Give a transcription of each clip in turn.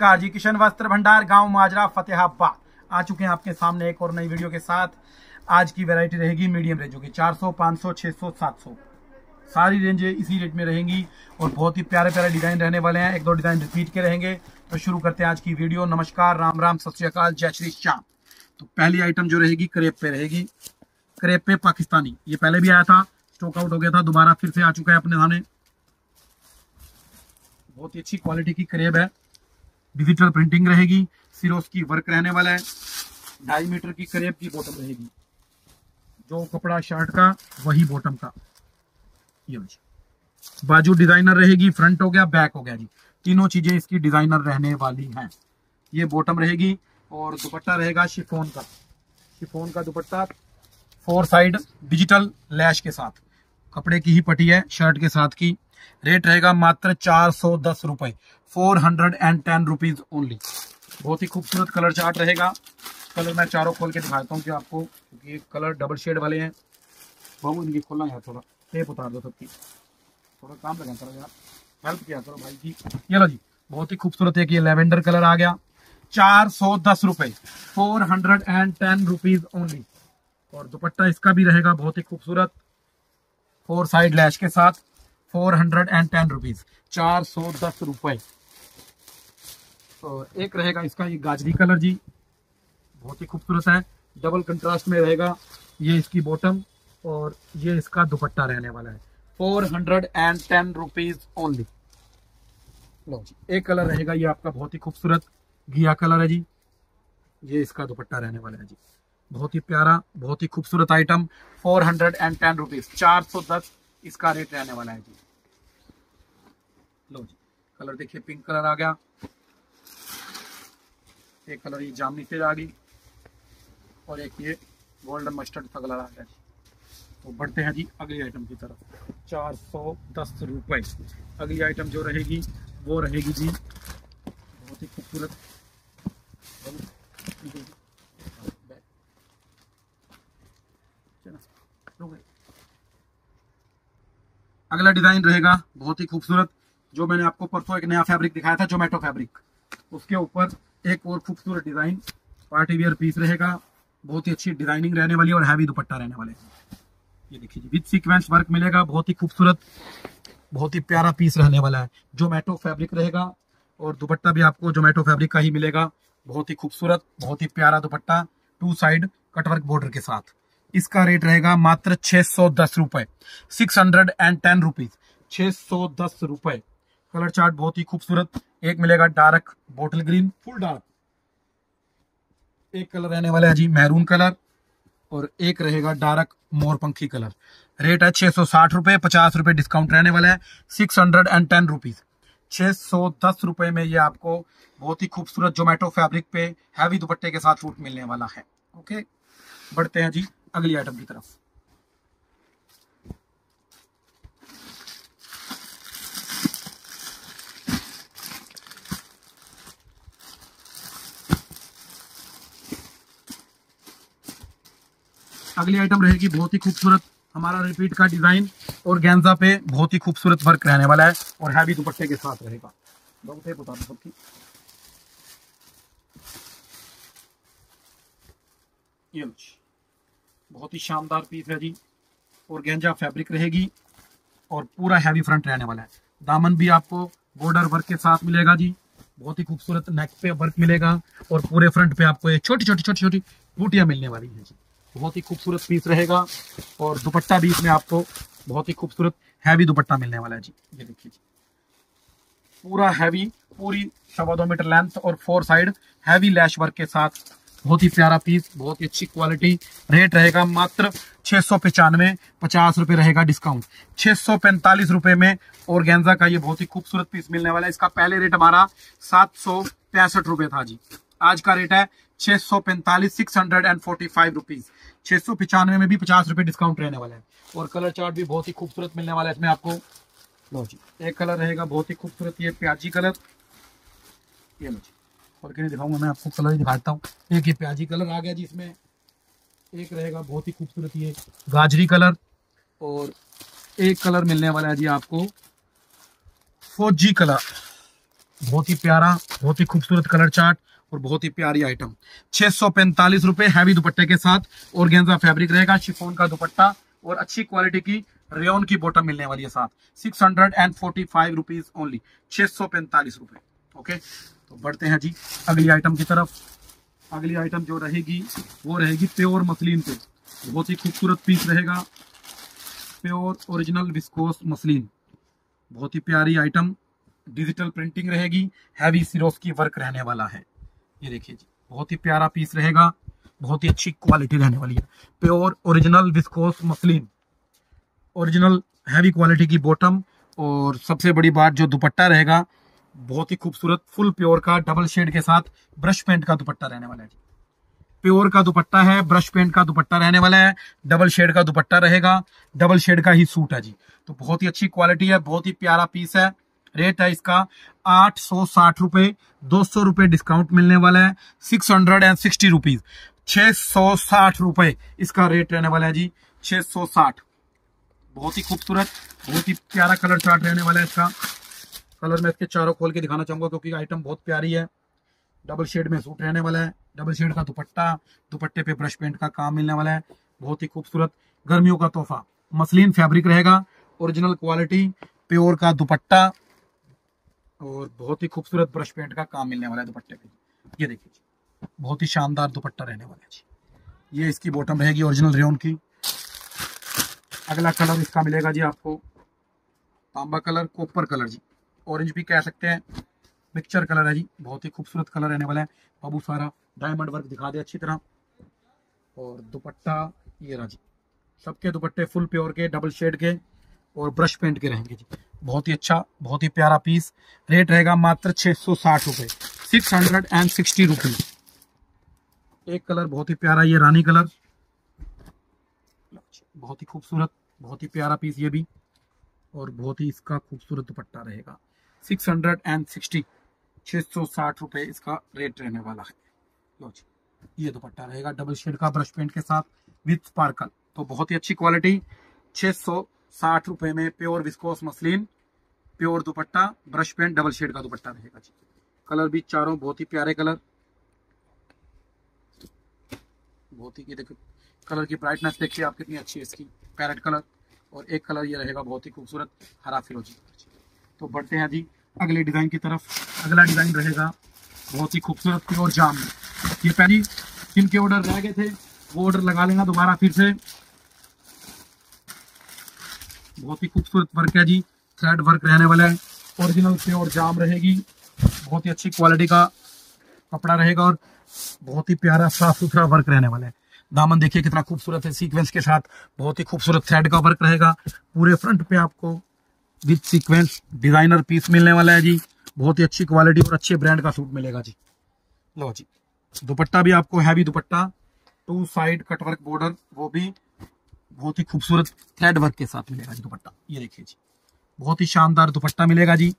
नमस्कार जी किशन वस्त्र भंडार गाँव माजरा फतेहाबाद। आ चुके हैं आपके सामने एक और नई वीडियो के साथ। आज की वैरायटी रहेगी मीडियम रेंजों की 400, 500, 600, 700 सारी रेंजें इसी रेट में रहेंगी और बहुत ही प्यारे प्यारे डिज़ाइन रहने वाले हैं। एक दो डिज़ाइन रिपीट के रहेंगे। तो शुरू करते हैं आज की वीडियो नमस्कार राम राम सत श्रीकाल जय श्री श्याम। तो पहली आइटम जो रहेगी करेप पे रहेगी। करेप पे पाकिस्तानी। ये पहले भी आया था स्टॉक आउट हो गया था दोबारा फिर से आ चुका है अपने सामने। बहुत ही अच्छी क्वालिटी की करेब है। डिजिटल प्रिंटिंग रहेगी, सिरोस की वर्क रहने वाला है, ढाई मीटर की करेब की बॉटम रहेगी। जो कपड़ा शर्ट का, वही बॉटम का। बाजू डिज़ाइनर रहेगी फ्रंट हो गया बैक हो गया जी। तीनों चीज़ें इसकी डिज़ाइनर रहने वाली हैं। ये बॉटम रहेगी और दुपट्टा रहेगा शिफोन का। शिफोन का dupatta four side digital lace के साथ। कपड़े की ही पटी है शर्ट के साथ की। रेट रहेगा मात्र चार सौ दस रुपए, four hundred and ten rupees only. बहुत ही खूबसूरत कलर चार्ट रहेगा। कलर मैं चारों खोल के दिखाता हूँ कि आपको, क्योंकि ये कलर डबल शेड वाले हैं। बहुत इनकी खोलना यार थोड़ा। टेप उतार दो सबकी। थोड़ा काम लगा करो यार। हेल्प किया करो भाई जी। ये लो जी, बहुत ही खूबसूरत है कि ये लेवेंडर कलर आ गया। चार सौ दस रुपए, four hundred and ten rupees only. और दुपट्टा इसका भी रहेगा बहुत ही खूबसूरत। फोर साइड लैश के साथ। Four hundred and ten rupees चार सौ दस रुपए। और एक रहेगा इसका ये गाजरी कलर जी, बहुत ही खूबसूरत है। डबल कंट्रास्ट में रहेगा ये इसकी बॉटम और ये इसका दुपट्टा रहने वाला है। Four hundred and ten rupees only एक कलर रहेगा ये आपका बहुत ही खूबसूरत घिया कलर है जी। ये इसका दुपट्टा रहने वाला है जी। बहुत ही प्यारा, बहुत ही खूबसूरत item four hundred and ten rupees चार सौ दस इसका रेट रहने वाला है जी। लो जी कलर देखिए पिंक कलर आ गया। एक कलर ये जामनी फिर आ गई। और एक ये गोल्डन मस्टर्ड का कलर आ गया जी। तो बढ़ते हैं जी अगली आइटम की तरफ़। चार सौ दस रुपए। अगली आइटम जो रहेगी, वो रहेगी जी, बहुत ही खूबसूरत अगला डिज़ाइन रहेगा बहुत ही खूबसूरत, जो मैंने आपको परसों एक नया फैब्रिक दिखाया था जोमेटो फैब्रिक उसके ऊपर एक और खूबसूरत डिज़ाइन पार्टी वियर पीस रहेगा, बहुत ही अच्छी डिज़ाइनिंग रहने वाली और हैवी दुपट्टा रहने वाले ये देखिए विद सीक्वेंस वर्क मिलेगा, बहुत ही खूबसूरत, बहुत ही प्यारा पीस रहने वाला है। जोमेटो फैब्रिक रहेगा और दुपट्टा भी आपको जोमेटो फैब्रिक का ही मिलेगा, बहुत ही खूबसूरत, बहुत ही प्यारा dupatta two side cutwork border के साथ। इसका रेट रहेगा मात्र छह सौ दस रुपए six hundred and ten rupees छह सौ दस रुपए। कलर चार्ट बहुत ही खूबसूरत। एक मिलेगा dark bottle green full dark एक कलर रहने वाला है जी मैरून कलर और एक रहेगा डार्क मोरपंखी कलर रेट है छह सौ साठ रुपए, पचास रुपए डिस्काउंट रहने वाला है six hundred and ten rupees छह सौ दस रुपए में ये आपको बहुत ही खूबसूरत जोमेटो फैब्रिक पे हैवी दुपट्टे के साथ सूट मिलने वाला है। ओके बढ़ते हैं जी। अगली आइटम की तरफ़। अगली आइटम रहेगी बहुत ही खूबसूरत हमारा रिपीट का डिज़ाइन और गेंजा पे बहुत ही खूबसूरत वर्क रहने वाला है और हैवी दुपट्टे के साथ रहेगा। बहुत बता दो सबकी। ये बहुत ही शानदार पीस है जी। और गेंजा फैब्रिक रहेगी और पूरा हैवी फ्रंट रहने वाला है। दामन भी आपको बॉर्डर वर्क के साथ मिलेगा जी। बहुत ही खूबसूरत नेक पे वर्क मिलेगा और पूरे फ्रंट पे आपको ये छोटी छोटी छोटी छोटी बूटियाँ मिलने वाली है जी। बहुत ही खूबसूरत पीस रहेगा और दुपट्टा भी इसमें आपको बहुत ही खूबसूरत हैवी दुपट्टा मिलने वाला है जी। ये देखिए जी। पूरा हैवी पूरी सवा दो मीटर लेंथ और four side heavy lace work के साथ बहुत ही प्यारा पीस, बहुत ही अच्छी क्वालिटी रेट रहेगा मात्र छह सौ पचानवे, पचास रुपए रहेगा डिस्काउंट छह सौ पैंतालीस रुपए में और गेंजा का ये बहुत ही खूबसूरत पीस मिलने वाला है। इसका पहले रेट हमारा सात सौ पैंसठ रुपए था जी। आज का रेट है छह सौ पैंतालीस six hundred and forty five rupees छह सौ पचानवे में भी पचास रुपए डिस्काउंट रहने वाला है। और कलर चार्ट भी बहुत ही खूबसूरत मिलने वाला है इसमें आपको। लो जी, एक कलर रहेगा बहुत ही खूबसूरत, ये प्याजी कलर ये लो जी। और के दिखाऊँगा मैं आपको कलर ही दिखाता हूँ। एक ये प्याजी कलर आ गया जी इसमें। एक रहेगा बहुत ही खूबसूरत ये गाजरी कलर। और एक कलर मिलने वाला है जी आपको। फौजी कलर। बहुत ही प्यारा, बहुत ही खूबसूरत कलर चार्ट और बहुत ही प्यारी आइटम। छह सौ पैंतालीस रुपए हैवी दुपट्टे के साथ और गेंजा फैब्रिक रहेगा, शिफोन का दुपट्टा और अच्छी क्वालिटी की रेन की बॉटम मिलने वाली है साथ। Six hundred and forty five rupees only. छह सौ पैंतालीस रुपए। ओके? तो बढ़ते हैं जी, अगली आइटम की तरफ़। अगली आइटम जो रहेगी, वो रहेगी प्योर मसलिन पे। बहुत ही खूबसूरत पीस रहेगा। Pure original viscose muslin. बहुत ही प्यारी आइटम डिजिटल प्रिंटिंग रहेगी। हैवी सिरोस की वर्क रहने वाला है। ये देखिए जी, बहुत ही प्यारा पीस रहेगा। बहुत ही अच्छी क्वालिटी रहने वाली है। Pure original viscose muslin. Original heavy quality की बॉटम और सबसे बड़ी बात, जो दुपट्टा रहेगा बहुत ही खूबसूरत फुल प्योर का डबल शेड के साथ ब्रश पेंट का दुपट्टा रहने वाला है जी। प्योर का दुपट्टा है ब्रश पेंट का दुपट्टा रहने वाला है डबल शेड का दुपट्टा रहेगा डबल शेड का ही सूट है जी। तो बहुत ही अच्छी क्वालिटी है, बहुत ही प्यारा पीस है। रेट है इसका आठ सौ साठ रुपए, दो सौ रुपए डिस्काउंट मिलने वाला है six hundred and sixty rupees छह सौ साठ रुपए इसका रेट रहने वाला है जी, छह सौ साठ। बहुत ही खूबसूरत, बहुत ही प्यारा कलर चार्ट रहने वाला है इसका। कलर मैं इसके चारों खोल के दिखाना चाहूँगा क्योंकि आइटम बहुत प्यारी है। डबल शेड में सूट रहने वाला है। डबल शेड का दुपट्टा, दुपट्टे पे ब्रश पेंट का काम मिलने वाला है। बहुत ही खूबसूरत गर्मियों का तोहफा। मसलिन फैब्रिक रहेगा। ओरिजिनल क्वालिटी प्योर का दुपट्टा और बहुत ही खूबसूरत ब्रश पेंट का काम मिलने वाला है दुपट्टे पे। ये देखिए बहुत ही शानदार दुपट्टा रहने वाला है जी। ये इसकी बॉटम रहेगी ओरिजिनल रेन की। अगला कलर इसका मिलेगा जी आपको तांबा कलर कोपर कलर जी। ऑरेंज भी कह सकते हैं। मिक्सचर कलर है जी, बहुत ही खूबसूरत कलर रहने वाला है। बाबू सारा डायमंड वर्क दिखा दे अच्छी तरह। और दुपट्टा, ये रहा जी। सबके दुपट्टे फुल प्योर के डबल शेड के और ब्रश पेंट के रहेंगे जी। बहुत ही अच्छा बहुत ही प्यारा पीस रेट रहेगा मात्र छह सौ साठ रुपए। Six hundred and sixty rupees एक कलर बहुत ही प्यारा, ये रानी कलर बहुत ही खूबसूरत, बहुत ही प्यारा पीस ये भी। और बहुत ही इसका खूबसूरत दुपट्टा रहेगा। सिक्स हंड्रेड एंड सिक्सटी, छह सौ साठ रुपए इसका रेट रहने वाला है। लो जी, ये दुपट्टा रहेगा डबल शेड का ब्रश पेंट के साथ विथ स्पार्कल तो बहुत ही अच्छी क्वालिटी छह सौ साठ रुपए में pure viscose muslin pure dupatta brush paint double shade का दुपट्टा रहेगा जी। कलर भी चारों बहुत ही प्यारे कलर बहुत ही देखो कलर की ब्राइटनेस देखिए आप कितनी अच्छी है इसकी। पैरेट कलर और एक कलर ये रहेगा बहुत ही खूबसूरत, हरा फिरोजी। तो बढ़ते हैं जी। अगले डिज़ाइन की तरफ़। अगला डिज़ाइन रहेगा बहुत ही खूबसूरत प्योर जाम। ये पहली जिनके ऑर्डर रह गए थे, वो ऑर्डर लगा लेना दोबारा फिर से। बहुत ही खूबसूरत वर्क है जी। थ्रेड वर्क रहने वाला है। ओरिजिनल प्योर जाम रहेगी। बहुत ही अच्छी क्वालिटी का कपड़ा रहेगा और बहुत ही प्यारा साफ़ सुथरा वर्क रहने वाला है। दामन देखिए कितना खूबसूरत है। सीक्वेंस के साथ बहुत ही खूबसूरत थ्रेड का वर्क रहेगा। पूरे फ्रंट पे आपको विथ सीक्वेंस डिज़ाइनर पीस मिलने वाला है जी। बहुत ही अच्छी क्वालिटी और अच्छे ब्रांड का सूट मिलेगा जी। लो जी। दुपट्टा भी आपको heavy dupatta. Two side cutwork border, वो भी बहुत ही खूबसूरत थ्रेड वर्क के साथ मिलेगा जी दुपट्टा। ये देखिए जी। बहुत ही शानदार दुपट्टा मिलेगा जी।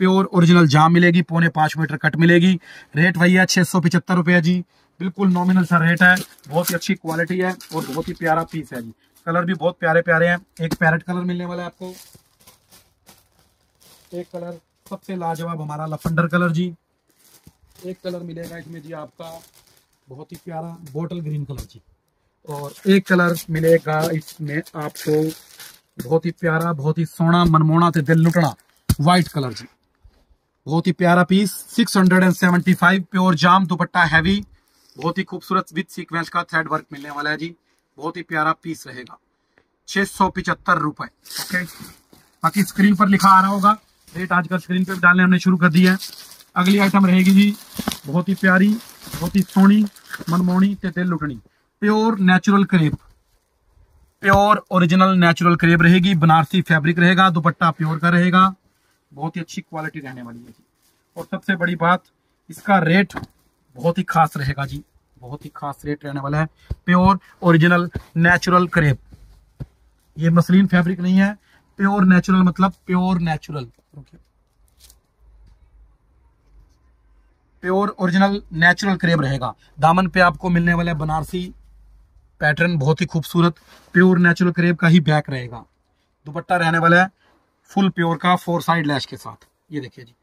प्योर ओरिजिनल जाम मिलेगी, पौने पाँच मीटर कट मिलेगी। रेट वही है छह सौ पिछहत्तर रुपया जी। बिल्कुल नॉमिनल सा रेट है। बहुत ही अच्छी क्वालिटी है और बहुत ही प्यारा पीस है जी। कलर भी बहुत प्यारे प्यारे हैं। एक पैरेट कलर मिलने वाला है आपको। एक कलर सबसे लाजवाब हमारा लफंडर कलर जी। एक कलर मिलेगा इसमें जी आपका बहुत ही प्यारा बोटल ग्रीन कलर जी। और एक कलर मिलेगा इसमें आपको बहुत ही प्यारा, बहुत ही सोना मनमोना से दिल लुटना व्हाइट कलर जी। बहुत ही प्यारा पीस 675 प्योर जाम दुपट्टा हैवी बहुत ही खूबसूरत विद सीक्वेंस का थ्रेड वर्क मिलने वाला है जी। बहुत ही प्यारा पीस रहेगा। छह सौ पिचहत्तर रुपए ओके बाकी स्क्रीन पर लिखा आ रहा होगा। रेट आजकल स्क्रीन पे डालने हमने शुरू कर दिया है। अगली आइटम रहेगी जी, बहुत ही प्यारी, बहुत ही सोनी मनमोनी ते दिल लुटनी। Pure natural crepe pure original natural crepe रहेगी, बनारसी फैब्रिक रहेगा, दुपट्टा प्योर का रहेगा। बहुत ही अच्छी क्वालिटी रहने वाली है जी। और सबसे बड़ी बात, इसका रेट बहुत ही खास रहेगा जी। बहुत ही खास रेट रहने वाला है। प्योर ओरिजिनल नेचुरल क्रेप ये मसलिन फैब्रिक नहीं है। प्योर नेचुरल मतलब pure natural pure original natural crepe रहेगा। दामन पे आपको मिलने वाला बनारसी पैटर्न बहुत ही खूबसूरत, प्योर नेचुरल क्रेप का ही बैक रहेगा। दुपट्टा रहने वाला है फुल प्योर का, फोर साइड लैश के साथ। ये देखिए जी,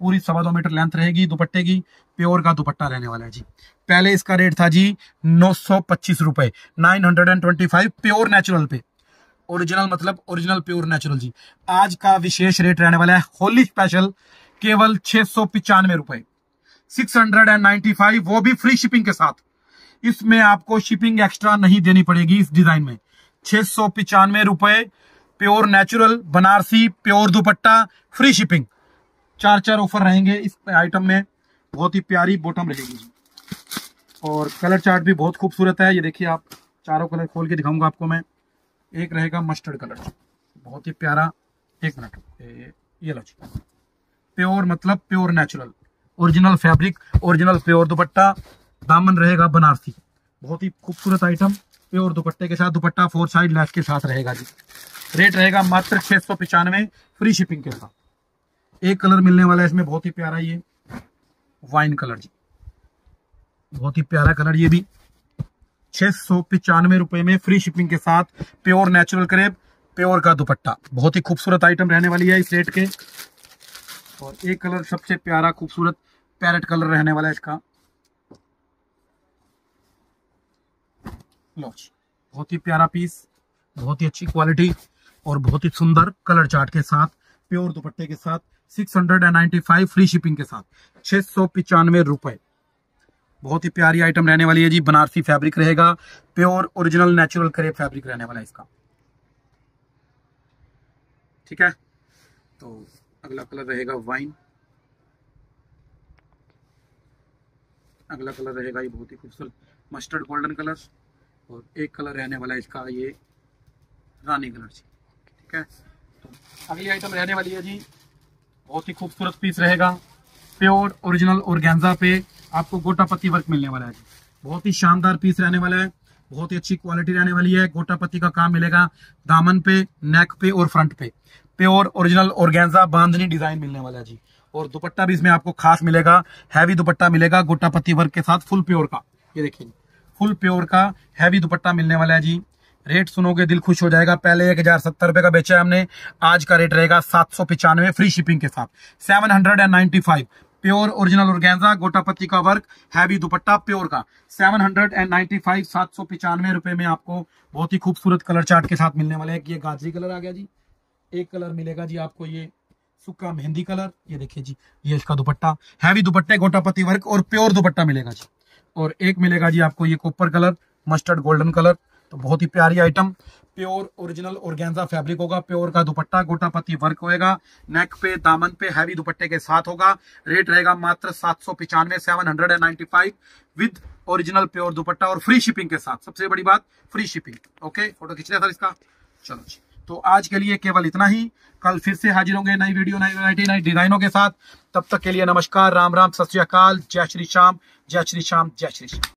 पूरी सवा दो मीटर लेंथ रहेगी दुपट्टे की, प्योर का दुपट्टा रहने वाला है जी। पहले इसका रेट था जी नौ सौ पच्चीस रुपए, nine hundred and twenty five pure natural पे। ओरिजिनल मतलब ओरिजिनल प्योर नेचुरल जी। आज का विशेष रेट रहने वाला है होली स्पेशल केवल छह सौ पिचानवे रुपए। Six hundred and ninety five, वो भी फ्री शिपिंग के साथ। इसमें आपको शिपिंग एक्स्ट्रा नहीं देनी पड़ेगी इस डिज़ाइन में। छह सौ पिचानवे रुपए pure natural Banarasi pure dupatta free shipping चार चार ऑफ़र रहेंगे इस आइटम में। बहुत ही प्यारी बॉटम रहेगी और कलर चार्ट भी बहुत खूबसूरत है। ये देखिए आप, चारों कलर खोल के दिखाऊँगा आपको मैं। एक रहेगा मस्टर्ड कलर बहुत ही प्यारा एक मिनट ये लो जी। प्योर मतलब pure natural original fabric original pure dupatta, दामन रहेगा बनारसी। बहुत ही खूबसूरत आइटम प्योर दुपट्टे के साथ, दुपट्टा फोर साइड लैस के साथ रहेगा जी। रेट रहेगा मात्र छह सौ पिचानवे फ्री शिपिंग के साथ। एक कलर मिलने वाला है इसमें, बहुत ही प्यारा ये वाइन कलर जी। बहुत ही प्यारा कलर ये भी। छह सौ पिचानवे रुपए में फ्री शिपिंग के साथ प्योर नेचुरल करेब प्योर का दुपट्टा। बहुत ही खूबसूरत आइटम रहने वाली है इस रेट के। और एक कलर सबसे प्यारा, खूबसूरत पैरेट कलर रहने वाला है इसका। लो बहुत ही प्यारा पीस बहुत ही अच्छी क्वालिटी और बहुत ही सुंदर कलर चार्ट के साथ प्योर दुपट्टे के साथ six hundred and ninety five free shipping के साथ, छह सौ पिचानवे रुपए। बहुत ही प्यारी आइटम रहने वाली है जी, बनारसी फैब्रिक रहेगा pure original natural crepe fabric रहने वाला है इसका। ठीक है? तो अगला कलर रहेगा वाइन अगला कलर रहेगा ये बहुत ही खूबसूरत मस्टर्ड गोल्डन कलर और एक कलर रहने वाला है इसका ये रानी कलर जी। ठीक है? तो अगली आइटम रहने वाली है जी, बहुत ही खूबसूरत पीस रहेगा। प्योर ओरिजिनल और पे आपको गोटा पत्ती वर्क मिलने वाला है बहुत ही शानदार पीस रहने वाला है, बहुत ही अच्छी क्वालिटी रहने वाली है। गोटा पत्ती का काम मिलेगा दामन पे नेक पे और फ्रंट पे। Pure original organza bandhani design मिलने वाला है जी। और दुपट्टा भी इसमें आपको खास मिलेगा हैवी दुपट्टा मिलेगा गोटा पत्ती वर्क के साथ फुल प्योर का। ये देखिए फुल प्योर का हैवी दुपट्टा मिलने वाला है जी। रेट सुनोगे दिल खुश हो जाएगा। पहले एक हज़ार सत्तर रुपए का बेचा है हमने। आज का रेट रहेगा सात सौ पिचानवे फ्री शिपिंग के साथ। Seven hundred and ninety five, pure original organza gota patti का वर्क, हैवी दुपट्टा, प्योर का। Seven hundred and ninety five, सात सौ पिचानवे रुपए में आपको बहुत ही खूबसूरत कलर चार्ट के साथ मिलने वाले हैं। ये गाजरी कलर आ गया जी। एक कलर मिलेगा जी आपको ये सुक्का मेहंदी कलर। ये देखिए जी, ये इसका दुपट्टा। हैवी दुपट्टे गोटापति वर्क और प्योर दुपट्टा मिलेगा जी। और एक मिलेगा जी आपको ये copper colour mustard golden colour. तो बहुत ही प्यारी item pure original organza fabric होगा प्योर का दुपट्टा गोटापति वर्क होएगा नेक पे, दामन पे हैवी दुपट्टे के साथ होगा रेट रहेगा मात्र सात सौ पिचानवे seven hundred and ninety five with original pure dupatta और फ्री शिपिंग के साथ। सबसे बड़ी बात फ्री शिपिंग ओके फ़ोटो खींच रहे इसका? चलो जी। तो आज के लिए केवल इतना ही। कल फिर से हाजिर होंगे नई वीडियो नई वैरायटी नई डिजाइनों के साथ। तब तक के लिए नमस्कार, राम राम, सत जय श्री श्याम, जय श्री श्याम, जय श्री श्याम।